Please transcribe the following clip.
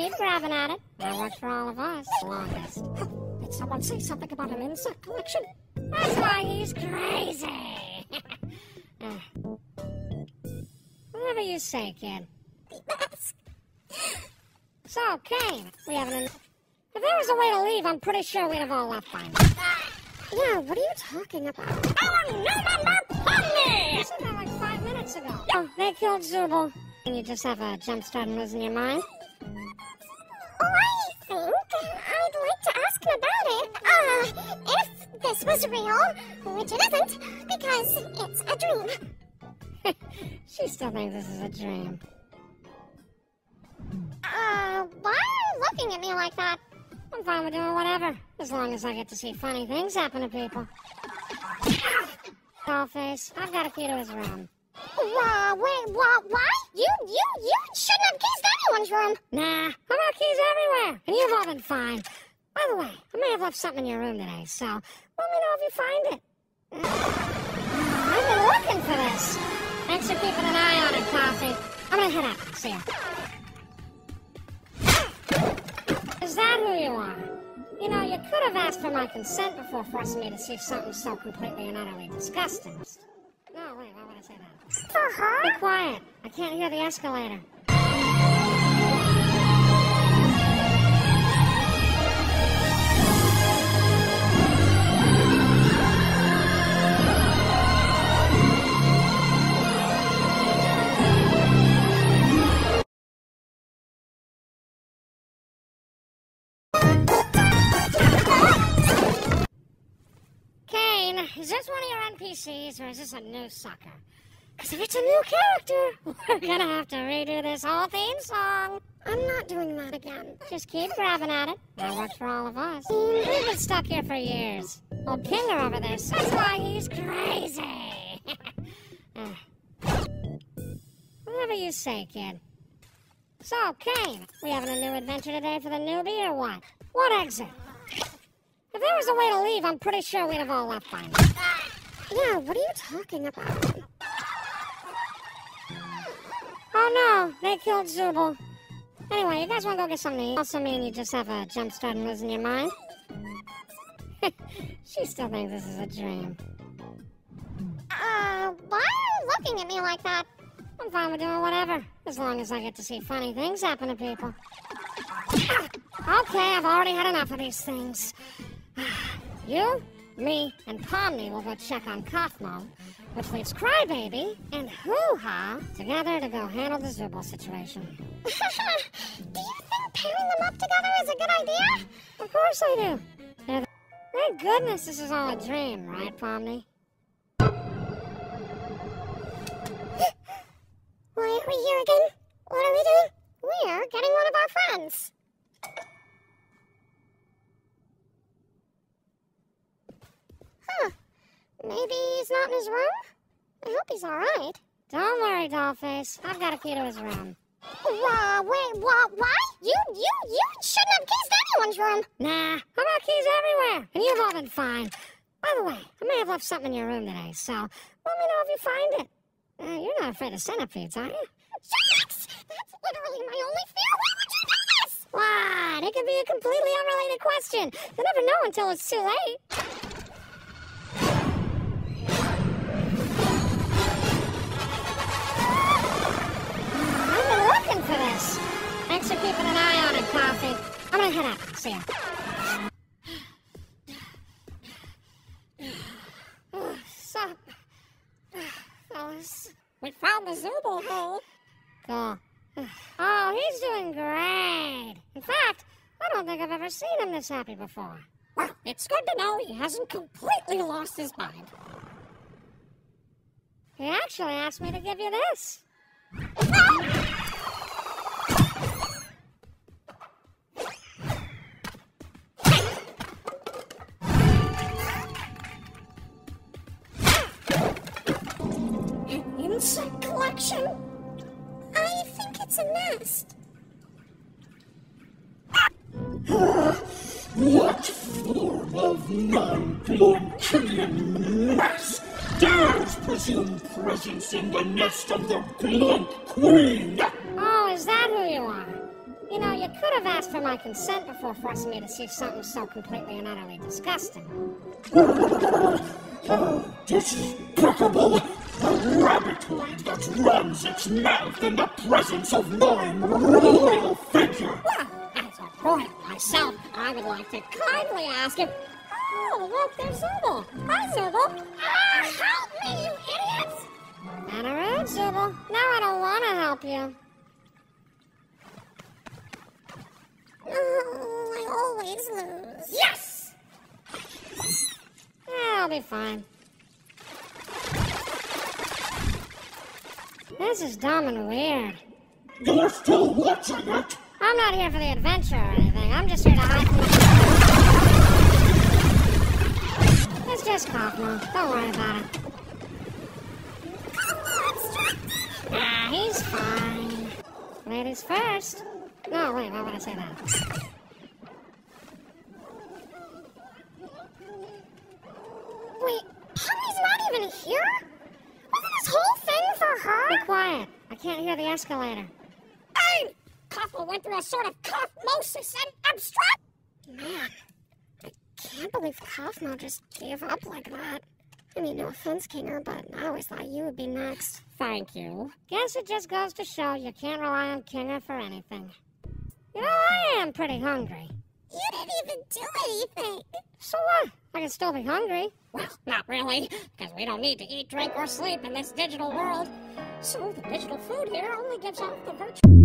keep grabbing at it. That works for all of us. Longest. Did someone say something about an insect collection? That's why he's crazy. Uh, Whatever you say, kid. So, Caine, we haven't. An... If there was a way to leave, I'm pretty sure we'd have all left by now. Yeah, what are you talking about? Our new member, Pomni! I said that like five minutes ago. Oh, they killed Zooble. And you just have a jump start and losing your mind? I think I'd like to ask him about it. Uh, if this was real, which it isn't, because it's a dream. she still thinks this is a dream. Uh, why are you looking at me like that? I'm fine with doing whatever, as long as I get to see funny things happen to people. Dollface, I've got a key to his room. Uh, wait, what? Why? You, you, you shouldn't have keys to anyone's room. Nah, I've got keys everywhere, and you've all been fine. By the way, I may have left something in your room today, so let me know if you find it. I've been looking for this. Thanks for keeping an eye on it, Coffee. I'm gonna head out. See ya. Is that who you are? You know, you could have asked for my consent before forcing me to see something so completely and utterly disgusting. No, wait, why would I say that? For her? Be quiet. I can't hear the escalator. Caine, is this one of your NPCs or is this a new sucker? Because if it's a new character, we're gonna have to redo this whole theme song. I'm not doing that again. Just keep grabbing at it. That works for all of us. We've been stuck here for years. Old Kinger over there, that's why he's crazy. Whatever you say, kid. So, Caine, we having a new adventure today for the newbie or what? What exit? If there was a way to leave, I'm pretty sure we'd have all left by now. Yeah, what are you talking about? Oh no, they killed Zooble. Anyway, you guys want to go get something? Also mean you just have a jump start and losing your mind? she still thinks this is a dream. Uh, why are you looking at me like that? I'm fine with doing whatever, as long as I get to see funny things happen to people. okay, I've already had enough of these things. you, me, and Pomni will go check on Kaufmo, which leaves Crybaby and Hoo Ha together to go handle the Zooble situation. do you think pairing them up together is a good idea? Of course I do. Yeah, thank goodness this is all a dream, right, Pomni? Why are we here again? What are we doing? We're getting one of our friends. Huh. Maybe he's not in his room? I hope he's alright. Don't worry, Dollface. I've got a key to his room. Wha wait, what? Why? You, you, you shouldn't have keys to anyone's room. Nah, I've got keys everywhere, and you've all been fine. By the way, I may have left something in your room today, so let me know if you find it. Uh, you're not afraid of centipedes, are you? Shucks! That's literally my only fear. Why would you do this? What? It could be a completely unrelated question. You'll never know until it's too late. Thanks for keeping an eye on it, Coffee. I'm gonna head out. See ya. Sup, fellas? We found the Zooble hole. Cool. Oh, he's doing great. In fact, I don't think I've ever seen him this happy before. Well, it's good to know he hasn't completely lost his mind. He actually asked me to give you this. Nest. What form of non-Gloinkian mass dares presume presence in the nest of the Gloink Queen? Oh, is that who you are? You know, you could have asked for my consent before forcing me to see something so completely and utterly disgusting. Oh, despicable! Rabbitoid that runs its mouth in the presence of my royal figure! Well, as a royal myself, I would like to kindly ask him. Oh, look, there's Zooble. Hi, Zooble. Ah, help me, you idiots! Not around, Zooble. No, I don't want to help you. Oh, I always lose. Yes! I'll be fine. This is dumb and weird. You're still watching it? I'm not here for the adventure or anything. I'm just here to hide from It's just Kaufmo. Don't worry about it. Ah, he's fine. Ladies first. No, wait, why would I say that? Wait, Henry's not even here? Wasn't this whole thing for her? Be quiet. I can't hear the escalator. Hey! Kaufmo went through a sort of kaufmosis and abstract. Man, I can't believe Kaufmo just gave up like that. I mean, no offense, Kinger, but I always thought you would be next. Thank you. Guess it just goes to show you can't rely on Kinger for anything. You know, I am pretty hungry. You didn't even do anything. So what? I can still be hungry. Well, not really, because we don't need to eat, drink, or sleep in this digital world. So the digital food here only gives off the virtual.